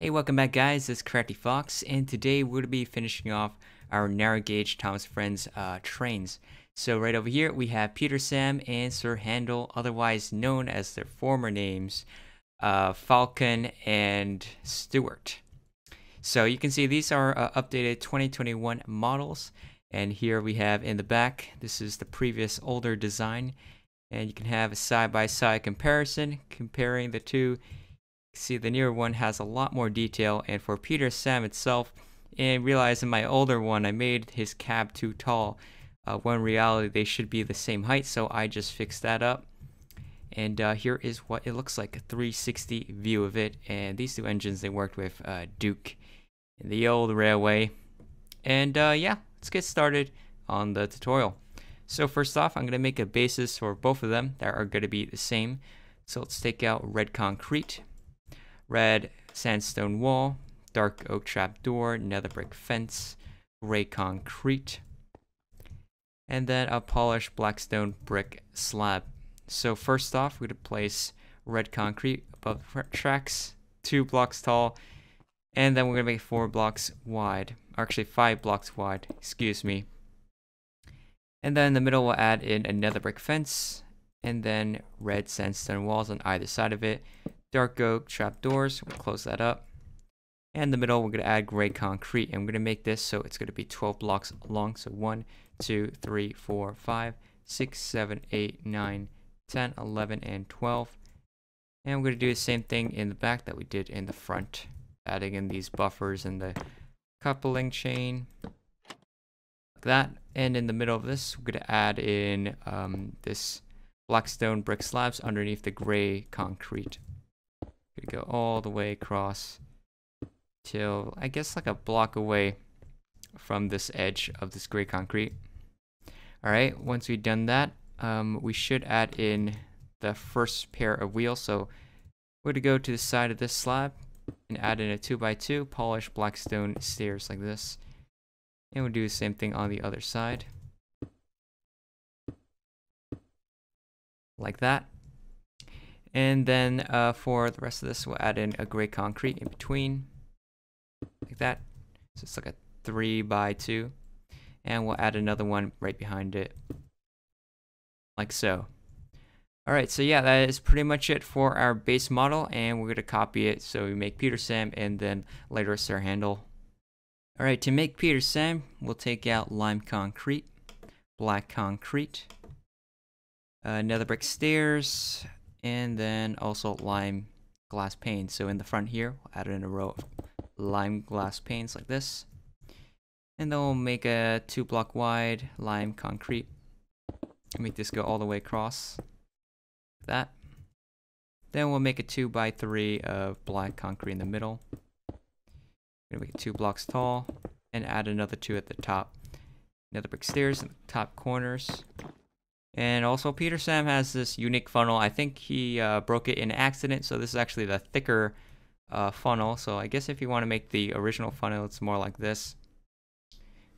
Hey, welcome back guys, it's Crafty Fox, and today we're going to be finishing off our narrow gauge Thomas Friends uh, trains. So right over here we have Peter Sam and Sir Handel, otherwise known as their former names, uh, Falcon and Stuart. So you can see these are uh, updated 2021 models, and here we have in the back, this is the previous older design, and you can have a side-by-side -side comparison comparing the two see the newer one has a lot more detail and for Peter Sam itself and realizing my older one I made his cab too tall. Uh, when in reality they should be the same height so I just fixed that up. And uh, here is what it looks like a 360 view of it and these two engines they worked with uh, Duke in the old railway. And uh, yeah let's get started on the tutorial. So first off I'm gonna make a basis for both of them that are gonna be the same. So let's take out red concrete red sandstone wall, dark oak trap door, nether brick fence, gray concrete, and then a polished blackstone brick slab. So first off, we're going to place red concrete above the tracks, two blocks tall, and then we're going to make four blocks wide, or actually five blocks wide, excuse me. And then in the middle, we'll add in a nether brick fence, and then red sandstone walls on either side of it, dark oak trapdoors. We'll close that up. And the middle, we're going to add gray concrete. And we're going to make this so it's going to be 12 blocks long. So 1, 2, 3, 4, 5, 6, 7, 8, 9, 10, 11, and 12. And we're going to do the same thing in the back that we did in the front. Adding in these buffers and the coupling chain. Like that. And in the middle of this, we're going to add in um, this blackstone brick slabs underneath the gray concrete. Could go all the way across till I guess like a block away from this edge of this gray concrete. Alright, once we've done that, um, we should add in the first pair of wheels. So we're to go to the side of this slab and add in a 2x2 polished black stone stairs like this. And we'll do the same thing on the other side. Like that. And then uh, for the rest of this, we'll add in a gray concrete in between, like that. So it's like a three by two. And we'll add another one right behind it, like so. Alright, so yeah, that is pretty much it for our base model, and we're going to copy it so we make Peter Sam and then later Sir Handel. Alright, to make Peter Sam, we'll take out lime concrete, black concrete, uh, nether brick stairs, and then also lime glass panes. So in the front here, we'll add in a row of lime glass panes like this. And then we'll make a two block wide lime concrete. Make this go all the way across. Like that. Then we'll make a two by three of black concrete in the middle. Gonna make it two blocks tall and add another two at the top. A nether brick stairs in the top corners. And also Peter Sam has this unique funnel. I think he uh, broke it in accident, so this is actually the thicker uh, funnel. So I guess if you want to make the original funnel, it's more like this.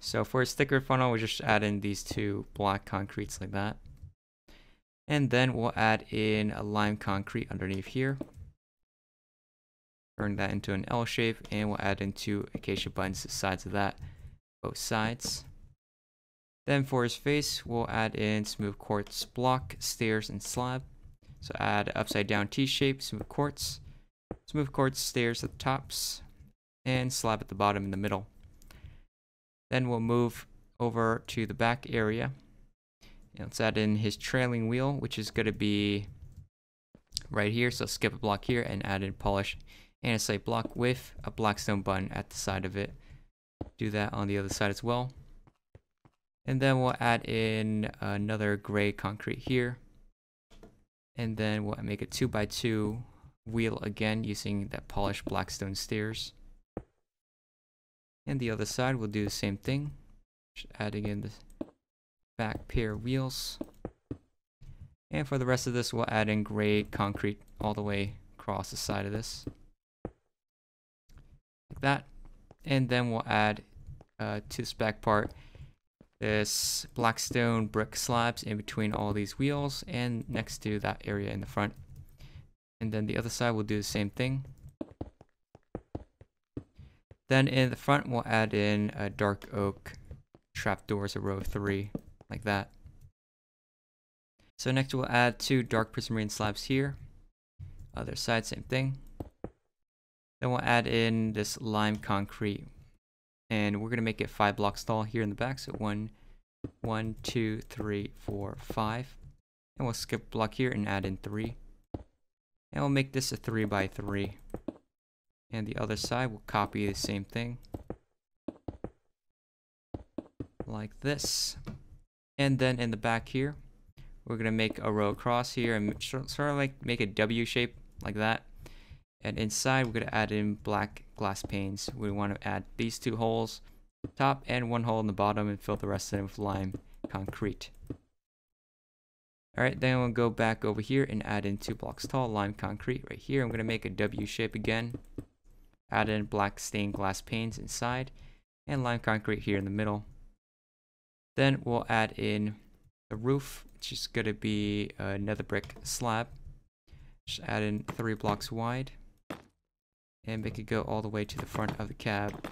So for a thicker funnel, we just add in these two black concretes like that. And then we'll add in a lime concrete underneath here. Turn that into an L shape, and we'll add in two acacia buttons to the sides of that, both sides. Then for his face, we'll add in smooth quartz block, stairs, and slab. So add upside down T-shape, smooth quartz, smooth quartz stairs at the tops, and slab at the bottom in the middle. Then we'll move over to the back area. And let's add in his trailing wheel, which is going to be right here. So skip a block here and add in polish andesite block with a blackstone button at the side of it. Do that on the other side as well. And then we'll add in another gray concrete here. And then we'll make a 2 by 2 wheel again using that polished blackstone stairs. And the other side we'll do the same thing. Just adding in the back pair wheels. And for the rest of this we'll add in gray concrete all the way across the side of this. Like that. And then we'll add uh, to this back part this black stone brick slabs in between all these wheels and next to that area in the front. And then the other side will do the same thing. Then in the front, we'll add in a dark oak trapdoors, a row of three, like that. So next we'll add two dark prismarine slabs here. Other side, same thing. Then we'll add in this lime concrete. And we're going to make it five blocks tall here in the back. So one, one, two, three, four, five. And we'll skip block here and add in three. And we'll make this a three by three. And the other side, we'll copy the same thing. Like this. And then in the back here, we're going to make a row across here and sort of like make a W shape like that. And inside, we're going to add in black glass panes. We want to add these two holes, top and one hole in the bottom, and fill the rest of it with lime concrete. Alright, then we'll go back over here and add in two blocks tall lime concrete right here. I'm going to make a W shape again. Add in black stained glass panes inside and lime concrete here in the middle. Then we'll add in the roof, which is going to be a nether brick slab. Just add in three blocks wide and make it go all the way to the front of the cab.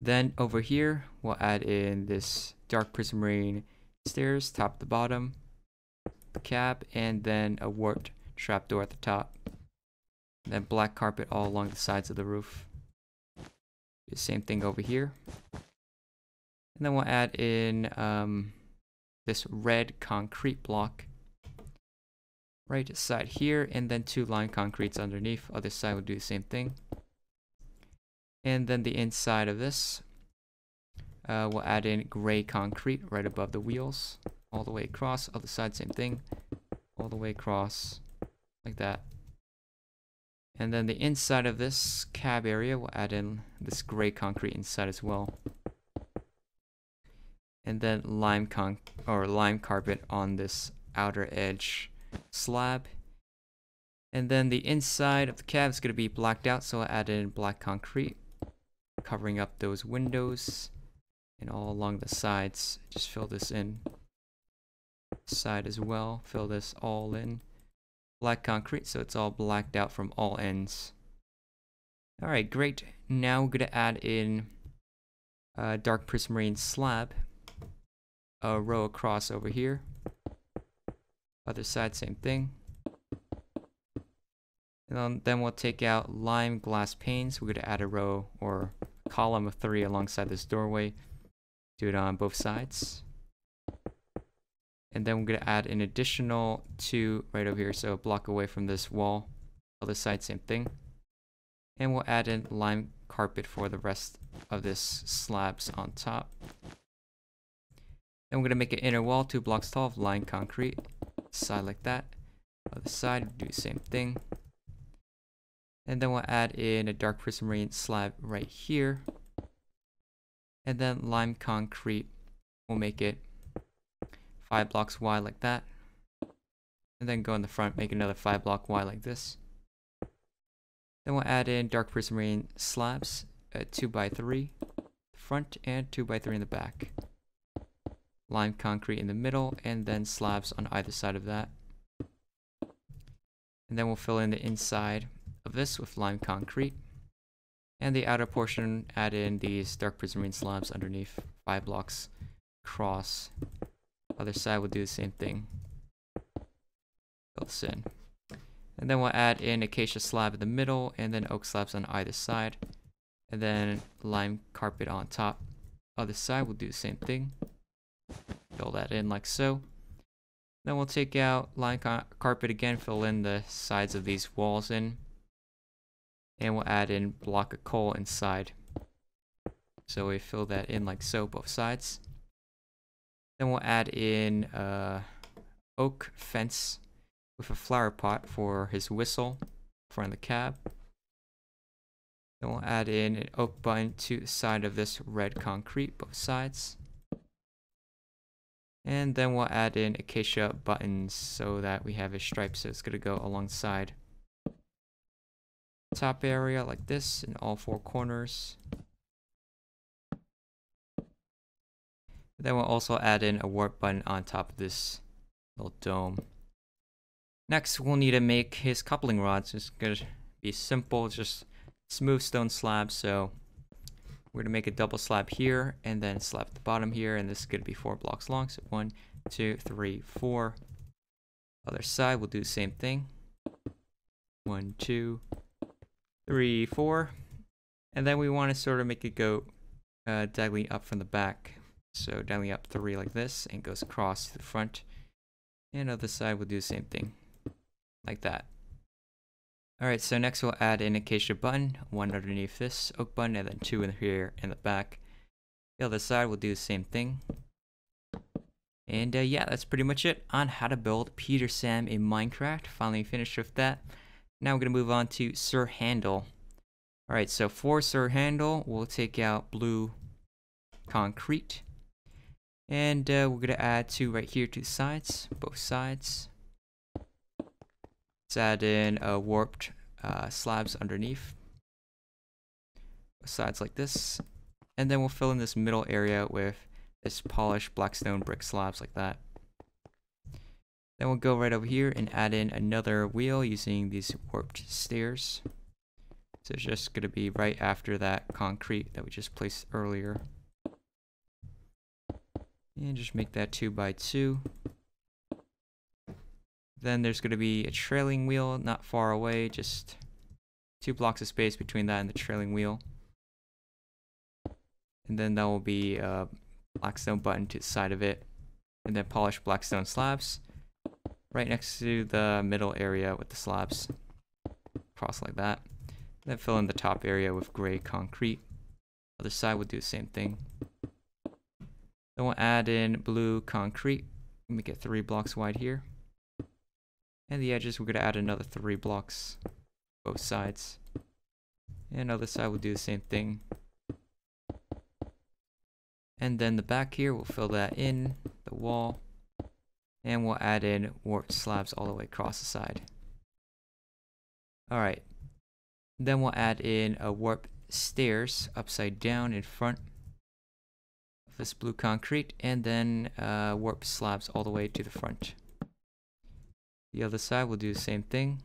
Then over here, we'll add in this dark prismarine stairs, top to bottom, the cab, and then a warped trapdoor at the top. Then black carpet all along the sides of the roof. The same thing over here. And then we'll add in um, this red concrete block right side here and then two lime concretes underneath. Other side will do the same thing. And then the inside of this uh, we'll add in gray concrete right above the wheels all the way across. Other side same thing all the way across like that. And then the inside of this cab area we'll add in this gray concrete inside as well. And then lime con or lime carpet on this outer edge slab. And then the inside of the cab is going to be blacked out, so I added in black concrete, covering up those windows and all along the sides. Just fill this in. Side as well, fill this all in. Black concrete, so it's all blacked out from all ends. Alright, great. Now we're going to add in a dark prismarine slab, a row across over here. Other side, same thing. And then we'll take out lime glass panes. We're going to add a row or column of three alongside this doorway. Do it on both sides. And then we're going to add an additional two right over here, so a block away from this wall. Other side, same thing. And we'll add in lime carpet for the rest of this slabs on top. Then we're going to make an inner wall, two blocks tall of lime concrete side like that. Other side, do the same thing. And then we'll add in a dark prism prismarine slab right here. And then lime concrete, we'll make it five blocks wide like that. And then go in the front, make another five block wide like this. Then we'll add in dark prism prismarine slabs at two by three front and two by three in the back lime concrete in the middle, and then slabs on either side of that. And then we'll fill in the inside of this with lime concrete. And the outer portion, add in these dark prismarine slabs underneath, five blocks across. Other side we'll do the same thing. Fill this in. And then we'll add in acacia slab in the middle, and then oak slabs on either side. And then lime carpet on top. Other side we'll do the same thing. Fill that in like so. Then we'll take out lime carpet again, fill in the sides of these walls in. And we'll add in block of coal inside. So we fill that in like so, both sides. Then we'll add in uh, oak fence with a flower pot for his whistle for the cab. Then we'll add in an oak button to the side of this red concrete, both sides. And then we'll add in acacia buttons so that we have a stripe so it's going to go alongside top area like this in all four corners. Then we'll also add in a warp button on top of this little dome. Next, we'll need to make his coupling rods. It's going to be simple, just smooth stone slab. So we're gonna make a double slab here and then slab at the bottom here. And this is gonna be four blocks long. So one, two, three, four. Other side, we'll do the same thing. One, two, three, four. And then we want to sort of make it go uh, diagonally up from the back. So diagonally up three like this and goes across to the front. And other side we'll do the same thing, like that. Alright, so next we'll add an acacia button, one underneath this oak button, and then two in here in the back. The other side we'll do the same thing. And uh, yeah, that's pretty much it on how to build Peter Sam in Minecraft. Finally finished with that. Now we're going to move on to Sir Handel. Alright, so for Sir Handel, we'll take out blue concrete. And uh, we're going to add two right here to the sides, both sides. Let's add in uh, warped uh, slabs underneath. Sides like this. And then we'll fill in this middle area with this polished blackstone brick slabs like that. Then we'll go right over here and add in another wheel using these warped stairs. So it's just going to be right after that concrete that we just placed earlier. And just make that 2 by 2 Then there's going to be a trailing wheel not far away, just two blocks of space between that and the trailing wheel. And then that will be a blackstone button to the side of it. And then polished blackstone slabs right next to the middle area with the slabs. Cross like that. Then fill in the top area with gray concrete. Other side will do the same thing. Then we'll add in blue concrete. Make it three blocks wide here. And the edges, we're going to add another three blocks, both sides. And other side, we'll do the same thing. And then the back here, we'll fill that in, the wall. And we'll add in warped slabs all the way across the side. Alright. Then we'll add in a warp stairs upside down in front of this blue concrete and then uh, warp slabs all the way to the front. The other side we'll do the same thing.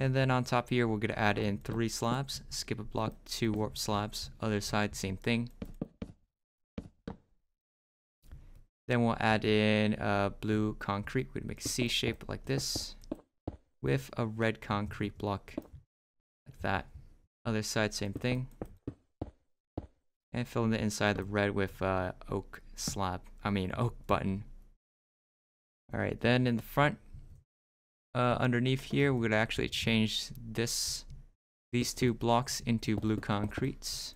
And then on top here, we're going to add in three slabs, skip a block, two warp slabs, other side, same thing. Then we'll add in uh, blue concrete, we'd make a C shape like this, with a red concrete block, like that. Other side, same thing. And fill in the inside the red with uh, oak slab. I mean oak button. Alright, then in the front, uh, underneath here, we're to actually change this, these two blocks into blue concretes.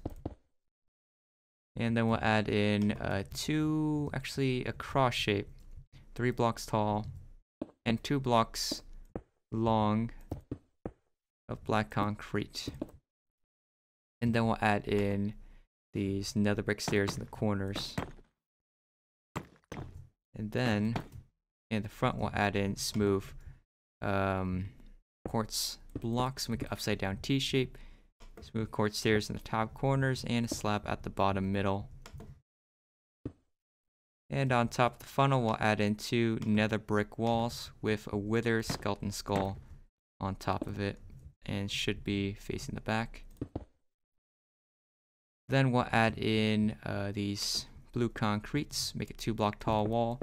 And then we'll add in uh, two, actually a cross shape, three blocks tall, and two blocks long of black concrete. And then we'll add in these nether brick stairs in the corners. And then in the front we'll add in smooth um, quartz blocks, make an upside down T shape, smooth quartz stairs in the top corners, and a slab at the bottom middle. And on top of the funnel, we'll add in two nether brick walls with a wither skeleton skull on top of it, and should be facing the back. Then we'll add in uh, these blue concretes, make a two block tall wall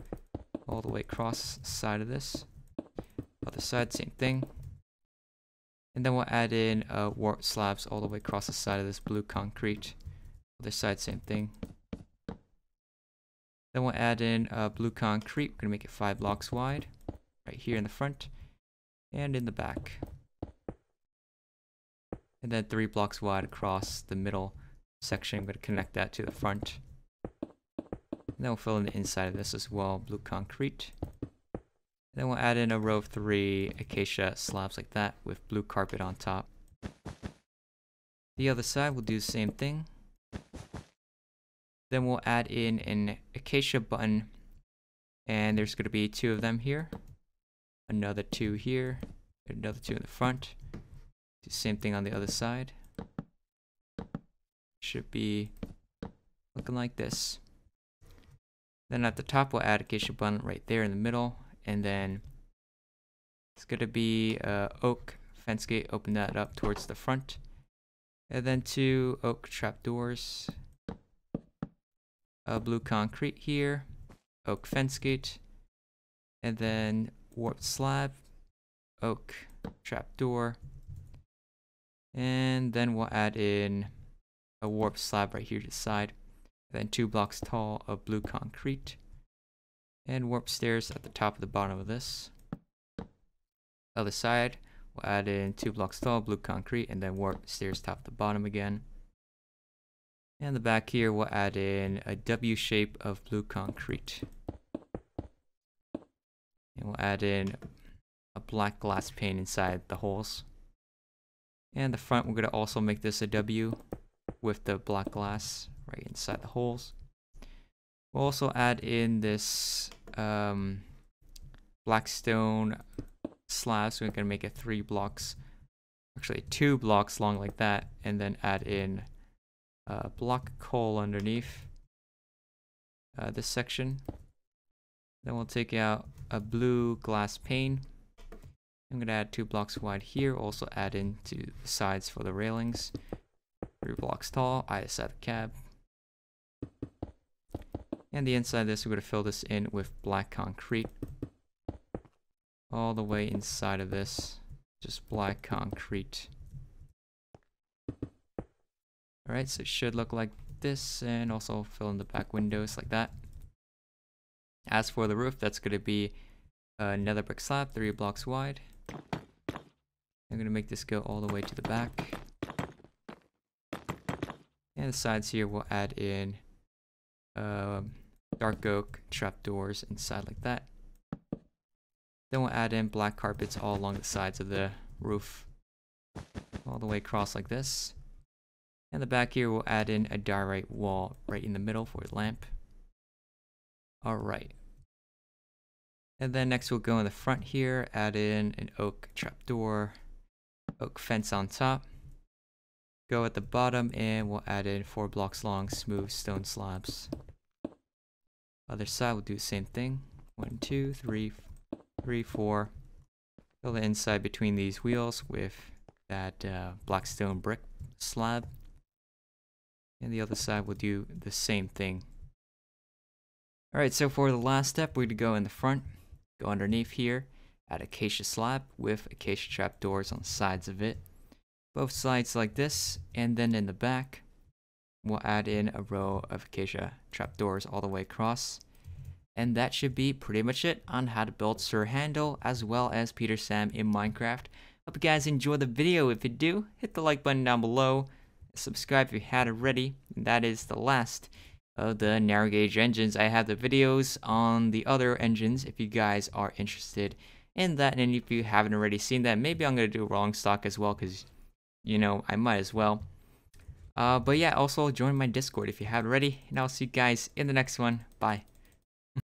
all the way across side of this. Other side, same thing. And then we'll add in uh, warp slabs all the way across the side of this blue concrete. Other side, same thing. Then we'll add in uh, blue concrete. We're to make it five blocks wide. Right here in the front and in the back. And then three blocks wide across the middle section. I'm to connect that to the front. Then we'll fill in the inside of this as well, blue concrete. Then we'll add in a row of three acacia slabs like that with blue carpet on top. The other side we'll do the same thing. Then we'll add in an acacia button and there's going to be two of them here. Another two here, another two in the front. Do the same thing on the other side should be looking like this. Then at the top, we'll add a acacia bun right there in the middle. And then it's going to be uh, oak fence gate, open that up towards the front. And then two oak trapdoors. A blue concrete here, oak fence gate, and then warped slab, oak trapdoor, and then we'll add in a warped slab right here to the side, then two blocks tall of blue concrete, and warp stairs at the top of the bottom of this. Other side, we'll add in two blocks tall blue concrete, and then warp stairs top to the bottom again. And the back here, we'll add in a W shape of blue concrete. And we'll add in a black glass pane inside the holes. And the front, we're going to also make this a W with the black glass right inside the holes. We'll also add in this um, black slab. So going to make it three blocks, actually two blocks long like that, and then add in a block coal underneath uh, this section. Then we'll take out a blue glass pane. I'm to add two blocks wide here, also add into the sides for the railings. Three blocks tall, the cab. And the inside of this, we're going to fill this in with black concrete. All the way inside of this, just black concrete. Alright, so it should look like this, and also fill in the back windows like that. As for the roof, that's going to be a nether brick slab, three blocks wide. I'm going to make this go all the way to the back. And the sides here, we'll add in um, dark oak trapdoors inside like that. Then we'll add in black carpets all along the sides of the roof. All the way across like this. And the back here, we'll add in a diorite wall right in the middle for a lamp. Alright. And then next we'll go in the front here, add in an oak trapdoor, oak fence on top. Go at the bottom and we'll add in four blocks long smooth stone slabs. Other side we'll do the same thing. One, two, three, three, four. Fill the inside between these wheels with that uh, black stone brick slab. And the other side we'll do the same thing. Alright, so for the last step, we're going to go in the front, go underneath here, add acacia slab with acacia trap doors on the sides of it. Both sides like this, and then in the back, we'll add in a row of acacia trapdoors all the way across. And that should be pretty much it on how to build Sir Handel as well as Peter Sam in Minecraft. Hope you guys enjoy the video. If you do, hit the like button down below. Subscribe if you hadn't already. That is the last of the narrow gauge engines. I have the videos on the other engines if you guys are interested in that. And if you haven't already seen that, maybe I'm going to do rolling stock as well because, you know, I might as well. Uh, but yeah, also join my Discord if you haven't already. And I'll see you guys in the next one. Bye.